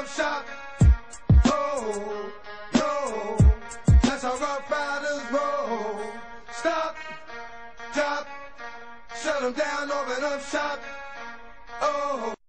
one-stop shop. Oh, yo, that's how Rough Riders roll. Stop, drop, shut them down, open up shop. Oh.